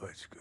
Deutschke.